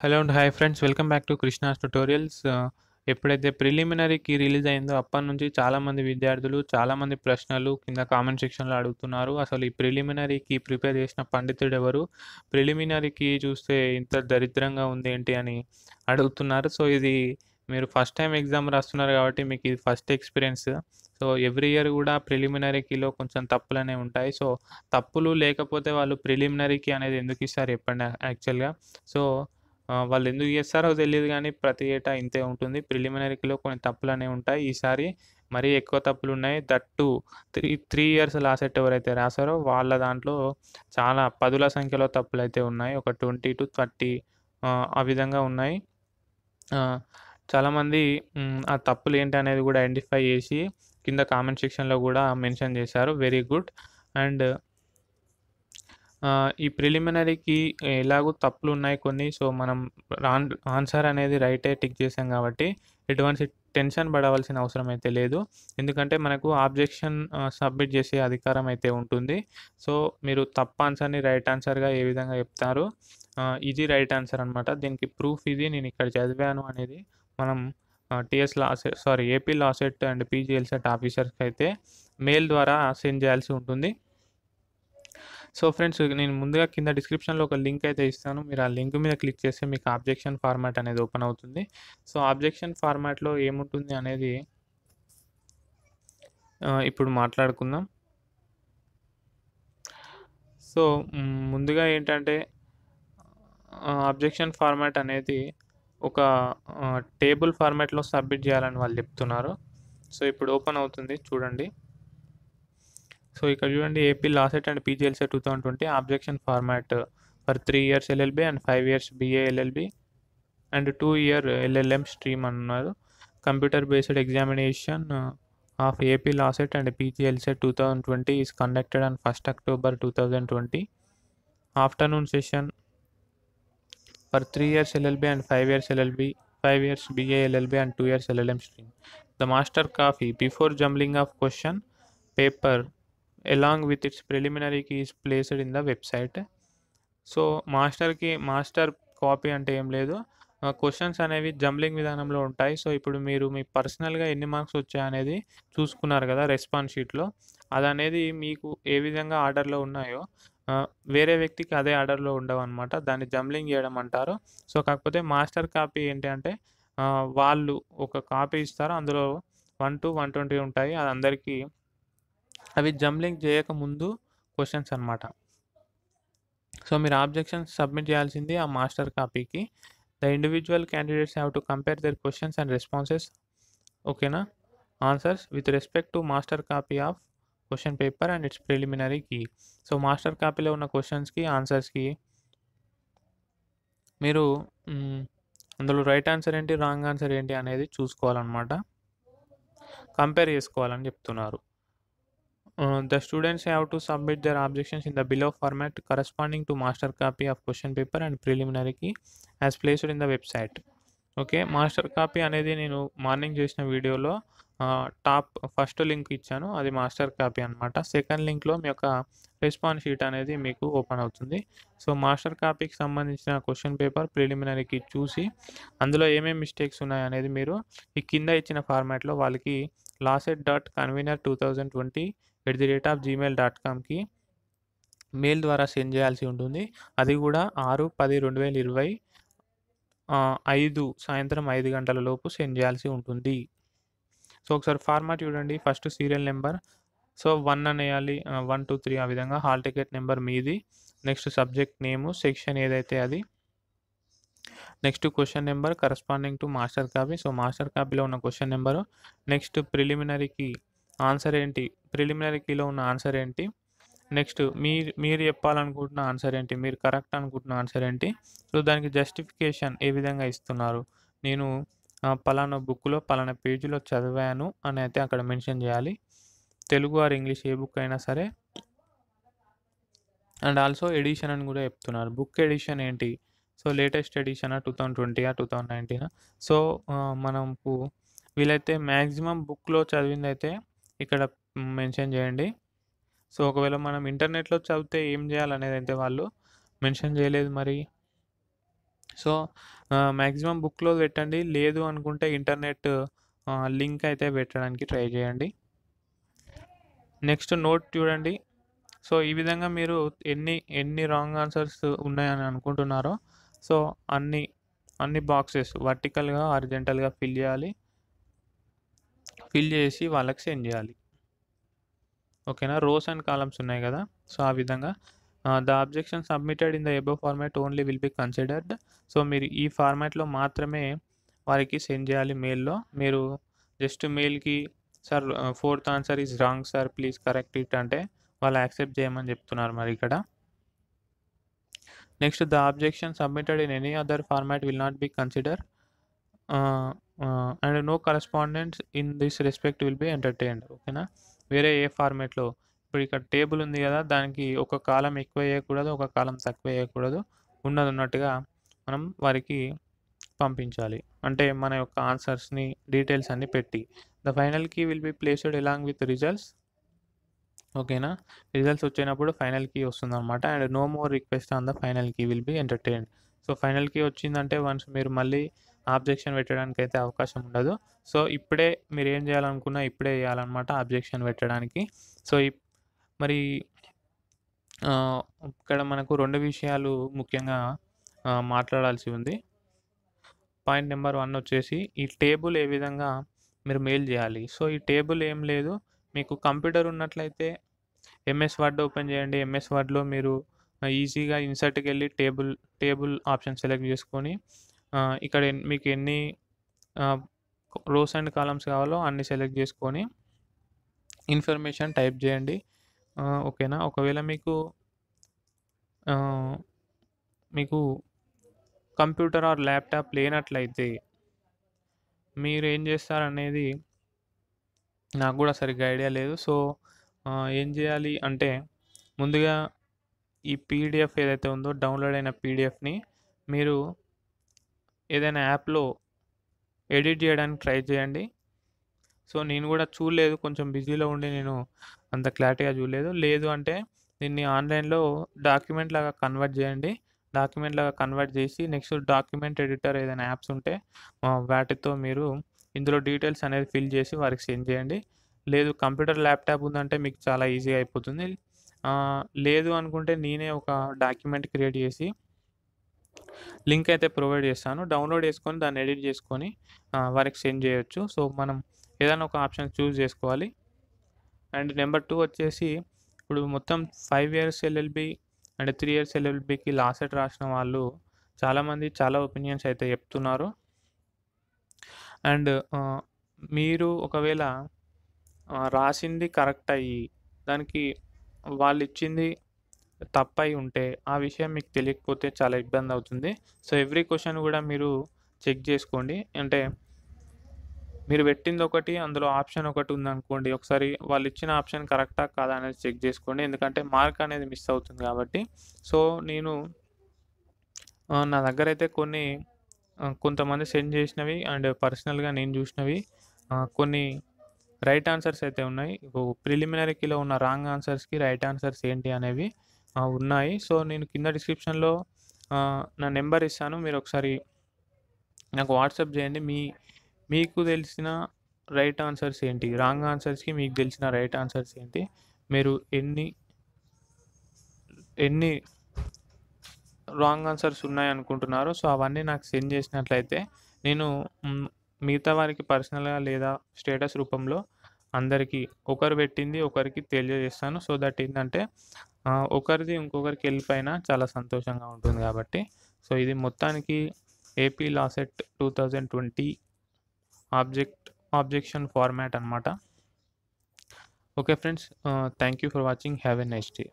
Hello and hi friends welcome back to Krishna's tutorials ఎప్పుడైతే ప్రిలిమినరీకి release అయిందో అప్పటి నుంచి చాలామంది విద్యార్థులు చాలామంది ప్రశ్నలు కింద కామెంట్ సెక్షన్లో అడుగుతున్నారు. అసలు ఈ ప్రిలిమినరీకి ప్రిపేర్ చేసిన పండితుడు ఎవరు? ప్రిలిమినరీకి చూస్తే ఇంత దరిద్రంగా ఉంది ఏంటి అని అడుగుతున్నారు. సో ఇది మీరు ఫస్ట్ టైం ఎగ్జామ్ రాస్తున్నారు కాబట్టి మీకు ఇది first experience so every year కూడా ప్రిలిమినరీకిలో కొంచెం తప్పులు అనేవి ఉంటాయి. సో తప్పులు లేకపోతే వాళ్ళు ప్రిలిమినరీకి అనేది ఎందుకు ఇస్తారు చెప్పండి యాక్చువల్గా సో వాళ్ళు ఎందుకు చేస్తారో తెలియదు కానీ ప్రతి ఏటా ఇంతే ఉంటుంది. ప్రిలిమినరీలో కొన్ని తప్పులు అనేవి ఉంటాయి. ఈసారి మరీ ఎక్కువ తప్పులు ఉన్నాయి. That three three years LAWCET ఎవరైతే రాశారో వాళ్ళ దాంట్లో చాలా పదుల సంఖ్యలో తప్పులు అయితే ఉన్నాయి. ఒక ట్వంటీ టు థర్టీ ఆ విధంగా ఉన్నాయి. చాలామంది ఆ తప్పులు ఏంటి అనేది కూడా ఐడెంటిఫై చేసి కింద కామెంట్ సెక్షన్లో కూడా మెన్షన్ చేశారు. Very good. అండ్ ఈ ప్రిలిమినరీకి ఎలాగో తప్పులు ఉన్నాయి కొన్ని. సో మనం ఆన్సర్ అనేది రైటే టిక్ చేసాం కాబట్టి ఎటువంటి టెన్షన్ పడవలసిన అవసరం అయితే లేదు. ఎందుకంటే మనకు ఆబ్జెక్షన్ సబ్మిట్ చేసే అధికారం అయితే ఉంటుంది. సో మీరు తప్పు ఆన్సర్ని రైట్ ఆన్సర్గా ఏ విధంగా చెప్తారు ఇది రైట్ ఆన్సర్ అనమాట దీనికి ప్రూఫ్ ఇది. నేను ఇక్కడ చదివాను అనేది మనం TS LAWCET sorry AP LAWCET and PGLCET ఆఫీసర్స్కి అయితే మెయిల్ ద్వారా సెండ్ చేయాల్సి ఉంటుంది. సో ఫ్రెండ్స్ నేను ముందుగా కింద డిస్క్రిప్షన్లో ఒక లింక్ అయితే ఇస్తాను. మీరు ఆ లింక్ మీద క్లిక్ చేస్తే మీకు ఆబ్జెక్షన్ ఫార్మాట్ అనేది ఓపెన్ అవుతుంది. సో ఆబ్జెక్షన్ ఫార్మాట్లో ఏముంటుంది అనేది ఇప్పుడు మాట్లాడుకుందాం. సో ముందుగా ఏంటంటే అబ్జెక్షన్ ఫార్మాట్ అనేది ఒక టేబుల్ ఫార్మాట్లో సబ్మిట్ చేయాలని వాళ్ళు చెప్తున్నారు. సో ఇప్పుడు ఓపెన్ అవుతుంది. చూడండి. సో ఇక్కడ చూడండి AP LAWCET and PGLC two thousand twenty objection format for three years LLB and five years BA LLB and two year LLM stream అన్నారు. Computer based examination of AP LAWCET and PGLC two thousand twenty is conducted on first October two thousand twenty afternoon session for three years LLB and five years LLB five years BA LLB and two years LLM stream the master copy before jumbling of question paper along with its preliminary key is placed in the website. So మాస్టర్కి master copy అంటే ఏం లేదు questions అనేవి jumbling విధానంలో ఉంటాయి so ఇప్పుడు మీరు మీ పర్సనల్గా ఎన్ని మార్క్స్ వచ్చాయనేది చూసుకున్నారు కదా రెస్పాన్స్ షీట్లో అది అనేది మీకు ఏ విధంగా ఆర్డర్లో ఉన్నాయో వేరే వ్యక్తికి అదే ఆర్డర్లో ఉండవు అనమాట దాన్ని జంబ్లింగ్ చేయడం అంటారు సో కాకపోతే మాస్టర్ కాపీ ఏంటి అంటే వాళ్ళు ఒక కాపీ ఇస్తారు అందులో వన్ టు వన్ ట్వంటీ ఉంటాయి అది అందరికీ అవి జంబ్లింగ్ చేయక ముందు క్వశ్చన్స్ అనమాట సో మీరు ఆబ్జెక్షన్స్ సబ్మిట్ చేయాల్సింది ఆ master కాపీకి. The individual candidates have to compare their questions and responses. ఓకేనా? Answers with respect to master copy of question paper and its preliminary key. So master కాపీలో ఉన్న క్వశ్చన్స్కి ఆన్సర్స్కి మీరు అందులో రైట్ ఆన్సర్ ఏంటి రాంగ్ ఆన్సర్ ఏంటి అనేది చూసుకోవాలన్నమాట. కంపేర్ చేసుకోవాలని చెప్తున్నారు. Uh, the students have to submit their objections in the below format corresponding to master copy of question paper and preliminary key as placed in the website. Okay master copy అనేది నేను morning చేసిన వీడియోలో top first link ఇచ్చాను. అది master copy అనమాట second లింక్లో మీ యొక్క రెస్పాన్స్ షీట్ అనేది మీకు ఓపెన్ అవుతుంది. సో మాస్టర్ కాపీకి సంబంధించిన క్వశ్చన్ పేపర్ ప్రిలిమినరీకి చూసి అందులో ఏమేమి మిస్టేక్స్ ఉన్నాయి అనేది మీరు ఈ కింద ఇచ్చిన ఫార్మాట్లో వాళ్ళకి LAWCET dot convener two thousand twenty at the rate of Gmail dot కామ్కి mail ద్వారా సెండ్ చేయాల్సి ఉంటుంది. అది కూడా ఆరు పది రెండు వేల ఇరవై ఐదు సాయంత్రం ఐదు గంటల లోపు సెండ్ చేయాల్సి ఉంటుంది. సో ఒకసారి ఫార్మాట్ చూడండి. First serial number. So one అనేయాలి one two three ఆ విధంగా. హాల్ టికెట్ నెంబర్ మీది. నెక్స్ట్ సబ్జెక్ట్ నేము సెక్షన్ ఏదైతే అది. Next question number corresponding to master copy. So master కాపీలో ఉన్న క్వశ్చన్ నెంబరు. నెక్స్ట్ ప్రిలిమినరీకి ఆన్సర్ ఏంటి? ప్రిలిమినరీ కీలో ఉన్న ఆన్సర్ ఏంటి? నెక్స్ట్ మీరు మీరు చెప్పాలనుకుంటున్న ఆన్సర్ ఏంటి? మీరు కరెక్ట్ అనుకుంటున్న ఆన్సర్ ఏంటి? సో దానికి జస్టిఫికేషన్ ఏ విధంగా ఇస్తున్నారు? నేను పలానా బుక్లో పలానా పేజీలో చదివాను అని అయితే అక్కడ మెన్షన్ చేయాలి. తెలుగు ఆర్ ఇంగ్లీష్ ఏ బుక్ అయినా సరే. అండ్ ఆల్సో ఎడిషన్ అని కూడా చెప్తున్నారు. బుక్ ఎడిషన్ ఏంటి? So latest edition? Two thousand ట్వంటీయా? Two thousand నైన్టీనా? సో మనకు వీలైతే మ్యాక్సిమం బుక్లో చదివింది అయితే ఇక్కడ మెన్షన్ చేయండి. సో ఒకవేళ మనం ఇంటర్నెట్లో చదివితే ఏం చేయాలనేది అయితే వాళ్ళు మెన్షన్ చేయలేదు మరి. సో మ్యాక్సిమం బుక్లో పెట్టండి. లేదు అనుకుంటే ఇంటర్నెట్ లింక్ అయితే పెట్టడానికి ట్రై చేయండి. నెక్స్ట్ నోట్ చూడండి. సో ఈ విధంగా మీరు ఎన్ని ఎన్ని రాంగ్ ఆన్సర్స్ ఉన్నాయని అనుకుంటున్నారో సో అన్ని అన్ని బాక్సెస్ వర్టికల్గా హారిజెంటల్గా ఫిల్ చేయాలి. ఫిల్ చేసి వాళ్ళకి సెండ్ చేయాలి. ఓకేనా? రోస్ అండ్ కాలమ్స్ ఉన్నాయి కదా? సో ఆ విధంగా the objection submitted in the above format only will be considered so మీరు ఈ ఫార్మాట్లో మాత్రమే వారికి సెండ్ చేయాలి మెయిల్లో మీరు జస్ట్ మెయిల్కి sir fourth answer is wrong sir please correct it అంటే వాళ్ళు యాక్సెప్ట్ చేయమని చెప్తున్నారు మరి ఇక్కడ. Next the objection submitted in any other format will not be consider and no correspondents in this respect will be entertained ఓకేనా వేరే ఏ ఫార్మేట్లో ఇప్పుడు ఇక్కడ టేబుల్ ఉంది కదా దానికి ఒక కాలం ఎక్కువ వేయకూడదు ఒక కాలం తక్కువ వేయకూడదు. ఉన్నది ఉన్నట్టుగా మనం వారికి పంపించాలి. అంటే మన యొక్క ఆన్సర్స్ని డీటెయిల్స్ అన్ని పెట్టి. The final key will be placed along with results ఓకేనా రిజల్ట్స్ వచ్చినప్పుడు ఫైనల్ కీ వస్తుంది అనమాట and no more request on the final key will be entertain so final key వచ్చిందంటే వన్స్ మీరు మళ్ళీ ఆబ్జెక్షన్ పెట్టడానికి అయితే అవకాశం ఉండదు. సో ఇప్పుడే మీరు ఏం చేయాలనుకున్నా ఇప్పుడే చేయాలన్నమాట ఆబ్జెక్షన్ పెట్టడానికి. సో మరి ఇక్కడ మనకు రెండు విషయాలు ముఖ్యంగా మాట్లాడాల్సి ఉంది. పాయింట్ నెంబర్ వన్ వచ్చేసి ఈ టేబుల్ ఏ విధంగా మీరు మెయిల్ చేయాలి? సో ఈ టేబుల్ ఏం లేదు. మీకు కంప్యూటర్ ఉన్నట్లయితే ఎంఎస్ వర్డ్ ఓపెన్ చేయండి. ఎంఎస్ వర్డ్లో మీరు ఈజీగా ఇన్సర్ట్కి వెళ్ళి టేబుల్ టేబుల్ ఆప్షన్ సెలెక్ట్ చేసుకొని ఇక్కడ మీకు ఎన్ని రోస్ అండ్ కాలమ్స్ కావాలో అన్ని సెలెక్ట్ చేసుకొని ఇన్ఫర్మేషన్ టైప్ చేయండి. ఓకేనా? ఒకవేళ మీకు మీకు కంప్యూటర్ ఆర్ ల్యాప్టాప్ లేనట్లయితే మీరు ఏం చేస్తారనేది నాకు కూడా సరిగ్గా ఐడియా లేదు. సో ఏం చేయాలి అంటే ముందుగా ఈ పీడిఎఫ్ ఏదైతే ఉందో డౌన్లోడ్ అయిన పీడిఎఫ్ని మీరు ఏదైనా యాప్లో ఎడిట్ చేయడానికి ట్రై చేయండి. సో నేను కూడా చూడలేదు. కొంచెం బిజీలో ఉండి నేను అంత క్లారిటీగా చూడలేదు. లేదు అంటే దీన్ని ఆన్లైన్లో డాక్యుమెంట్ లాగా కన్వర్ట్ చేయండి. డాక్యుమెంట్ లాగా కన్వర్ట్ చేసి నెక్స్ట్ డాక్యుమెంట్ ఎడిటర్ ఏదైనా యాప్స్ ఉంటే వాటితో మీరు ఇందులో డీటెయిల్స్ అనేది ఫిల్ చేసి వారికి సెండ్ చేయండి. లేదు కంప్యూటర్ ల్యాప్టాప్ ఉందంటే మీకు చాలా ఈజీగా అయిపోతుంది. లేదు అనుకుంటే నేనే ఒక డాక్యుమెంట్ క్రియేట్ చేసి లింక్ అయితే ప్రొవైడ్ చేస్తాను. డౌన్లోడ్ చేసుకొని దాన్ని ఎడిట్ చేసుకొని వారికి సెండ్ చేయొచ్చు. సో మనం ఏదైనా ఒక ఆప్షన్ చూస్ చేసుకోవాలి. అండ్ నెంబర్ టూ వచ్చేసి ఇప్పుడు మొత్తం five years LLB and three years ఎల్ఎల్బికి LAWCET రాసిన వాళ్ళు చాలామంది చాలా ఒపీనియన్స్ అయితే చెప్తున్నారు. అండ్ మీరు ఒకవేళ రాసింది కరెక్ట్ అయ్యి దానికి వాళ్ళు ఇచ్చింది తప్పై ఉంటే ఆ విషయం మీకు తెలియకపోతే చాలా ఇబ్బంది అవుతుంది. సో ఎవ్రీ క్వశ్చన్ కూడా మీరు చెక్ చేసుకోండి. అంటే మీరు పెట్టింది ఒకటి అందులో ఆప్షన్ ఒకటి ఉందనుకోండి ఒకసారి వాళ్ళు ఇచ్చిన ఆప్షన్ కరెక్టా కాదా అనేది చెక్ చేసుకోండి. ఎందుకంటే మార్క్ అనేది మిస్ అవుతుంది కాబట్టి. సో నేను నా దగ్గర అయితే కొన్ని కొంతమంది సెండ్ చేసినవి అండ్ పర్సనల్గా నేను చూసినవి కొన్ని రైట్ ఆన్సర్స్ అయితే ఉన్నాయి. ప్రిలిమినరీకిలో ఉన్న రాంగ్ ఆన్సర్స్కి రైట్ ఆన్సర్స్ ఏంటి అనేవి ఉన్నాయి. సో నేను కింద డిస్క్రిప్షన్లో నా నెంబర్ ఇస్తాను. మీరు ఒకసారి నాకు వాట్సాప్ చేయండి. మీ మీకు తెలిసిన రైట్ ఆన్సర్స్ ఏంటి? రాంగ్ ఆన్సర్స్కి మీకు తెలిసిన రైట్ ఆన్సర్స్ ఏంటి? మీరు ఎన్ని ఎన్ని రాంగ్ ఆన్సర్స్ ఉన్నాయి అనుకుంటున్నారో సో అవన్నీ నాకు సెండ్ చేసినట్లయితే నేను మిగతా వారికి పర్సనల్గా లేదా స్టేటస్ రూపంలో అందరికీ ఒకరు పెట్టింది ఒకరికి తెలియజేస్తాను. సో దట్ ఏంటంటే ఒకరిది ఇంకొకరికి వెళ్ళిపోయినా చాలా సంతోషంగా ఉంటుంది కాబట్టి. సో ఇది మొత్తానికి AP LAWCET two thousand twenty object objection format అనమాట okay friends thank you for watching have a nice day